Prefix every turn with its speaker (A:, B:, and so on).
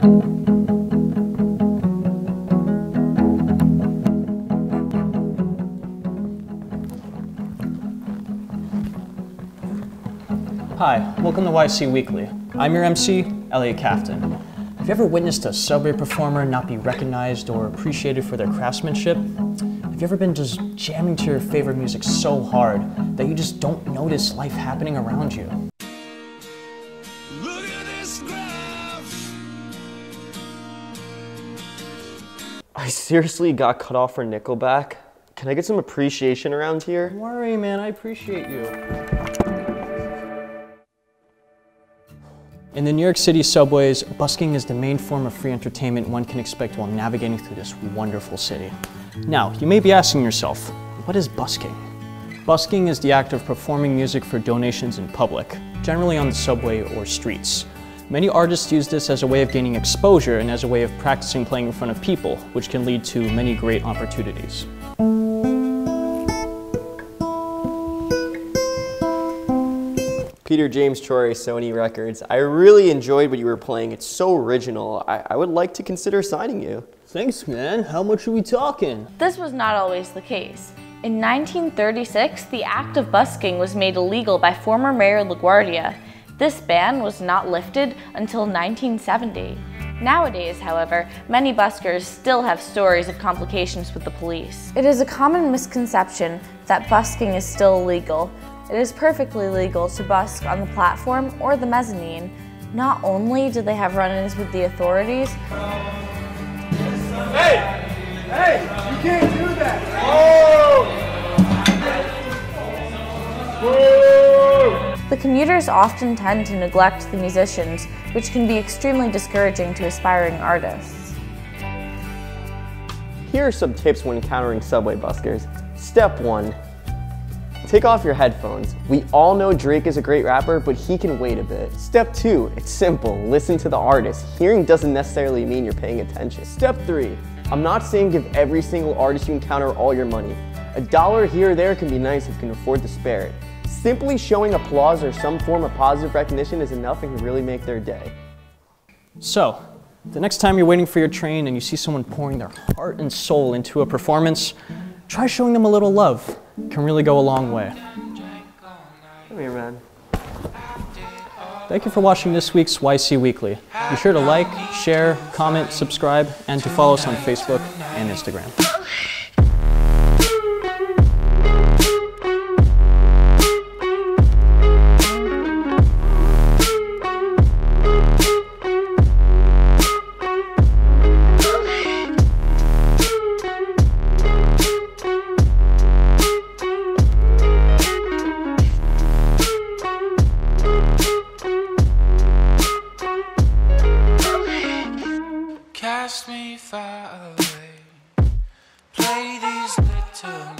A: Hi, welcome to YC Weekly. I'm your MC, Elliot Cafton. Have you ever witnessed a subway performer not be recognized or appreciated for their craftsmanship? Have you ever been just jamming to your favorite music so hard that you just don't notice life happening around you?
B: I seriously got cut off for Nickelback. Can I get some appreciation around here?
A: Don't worry, man, I appreciate you. In the New York City subways, busking is the main form of free entertainment one can expect while navigating through this wonderful city. Now, you may be asking yourself, what is busking? Busking is the act of performing music for donations in public, generally on the subway or streets. Many artists use this as a way of gaining exposure and as a way of practicing playing in front of people, which can lead to many great opportunities.
B: Peter James Troy, Sony Records. I really enjoyed what you were playing. It's so original. I, I would like to consider signing you.
A: Thanks, man. How much are we talking?
C: This was not always the case. In 1936, the act of busking was made illegal by former Mayor LaGuardia. This ban was not lifted until 1970. Nowadays, however, many buskers still have stories of complications with the police. It is a common misconception that busking is still illegal, it is perfectly legal to busk on the platform or the mezzanine. Not only do they have run-ins with the authorities,
D: Hey! Hey! You can't do that! Oh!
C: The commuters often tend to neglect the musicians, which can be extremely discouraging to aspiring artists.
B: Here are some tips when encountering subway buskers. Step one, Take off your headphones. We all know Drake is a great rapper, but he can wait a bit. Step two, it's simple. Listen to the artist. Hearing doesn't necessarily mean you're paying attention. Step three, I'm not saying give every single artist you encounter all your money. A dollar here or there can be nice if you can afford to spare it. Simply showing applause or some form of positive recognition is enough and can really make their day.
A: So, the next time you're waiting for your train and you see someone pouring their heart and soul into a performance, try showing them a little love. It can really go a long way.
B: Come here, man.
A: Thank you for watching this week's YC Weekly. Be sure to like, share, comment, subscribe, and to follow us on Facebook and Instagram.
E: Cast me far away. Play these little